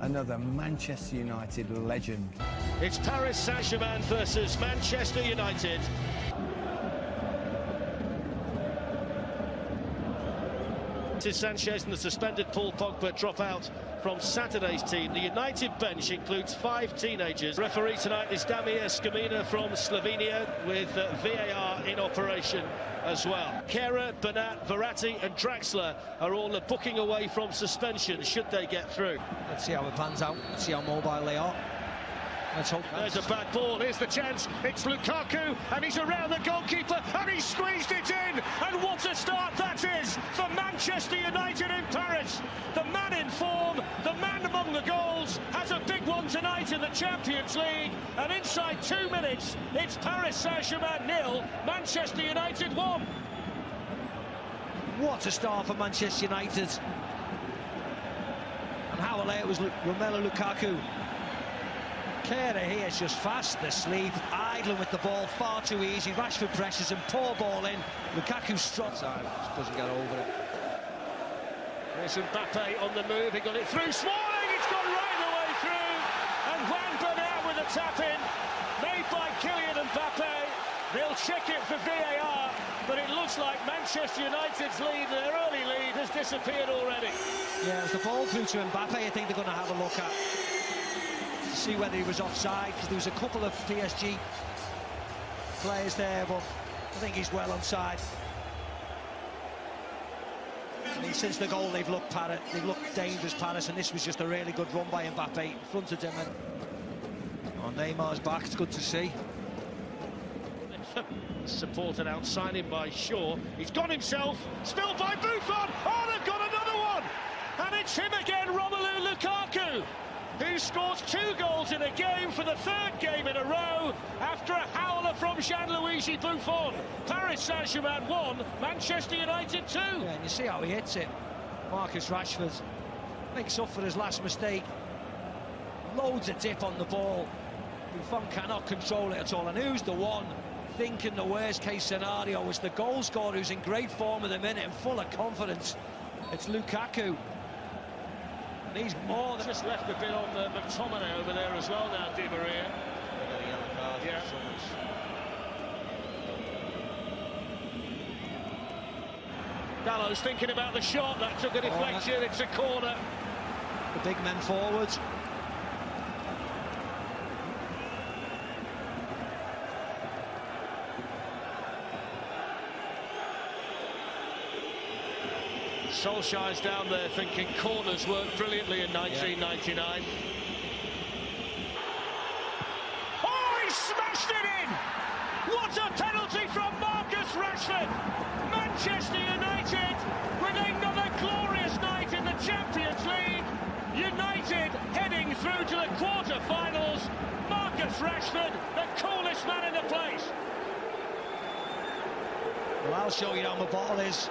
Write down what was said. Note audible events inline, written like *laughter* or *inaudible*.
another Manchester United legend. It's Paris Saint-Germain versus Manchester United. Tis Sanchez and the suspended Paul Pogba drop out from Saturday's team. The United bench includes five teenagers. Referee tonight is Damir Skomina from Slovenia with uh, VAR in operation as well. Kehrer, Bernat, Verratti and Draxler are all uh, booking away from suspension should they get through. Let's see how it pans out. Let's see how mobile they are. Let's hope. There's a bad ball. Here's the chance. It's Lukaku, and he's around the goalkeeper, and he squeezed it in. And what a start that is for Manchester United in Paris. The man in form, the man among the goals, has a big one tonight in the Champions League. And inside two minutes, it's Paris Saint-Germain nil, Manchester United one. What a start for Manchester United. And how late it was Romelu Lukaku Kehrer here is just fast, asleep, idling with the ball far too easy. Rashford presses and poor ball in. Lukaku struts out, just doesn't get over it. There's Mbappe on the move, he got it through. Smalling, it's gone right the way through. And Juan Bernat with a tap in, made by Kylian Mbappe. They'll check it for VAR, but it looks like Manchester United's lead, their early lead, has disappeared already. Yeah, as the ball through to Mbappe, I think they're going to have a look at see whether he was offside because there was a couple of PSG players there, but I think he's well onside. I mean, since the goal, they've looked Paris, they've looked dangerous, Paris, and this was just a really good run by Mbappe in front of him. And... Oh, Neymar's back, it's good to see. *laughs* Supported outside him by Shaw. He's got himself, spilled by Buffon. Oh, they've got another one! And it's him again, Romelu Lukaku who scores two goals in a game for the third game in a row after a howler from Gianluigi Buffon. Paris Saint-Germain won, Manchester United two. Yeah, and you see how he hits it. Marcus Rashford makes up for his last mistake. Loads of dip on the ball. Buffon cannot control it at all. And who's the one thinking the worst case scenario is the goal scorer who's in great form at the minute and full of confidence. It's Lukaku. He's more than... Just left a bit on the McTominay over there as well now, Di Maria. Yeah. Dalot's thinking about the shot, that took a deflection, oh, it's a corner. The big men forwards. Solskjaer's down there thinking corners worked brilliantly in 1999. Yeah. Oh, he smashed it in! What a penalty from Marcus Rashford! Manchester United with another glorious night in the Champions League. United heading through to the quarter-finals. Marcus Rashford, the coolest man in the place. Well, I'll show you how my bottle is.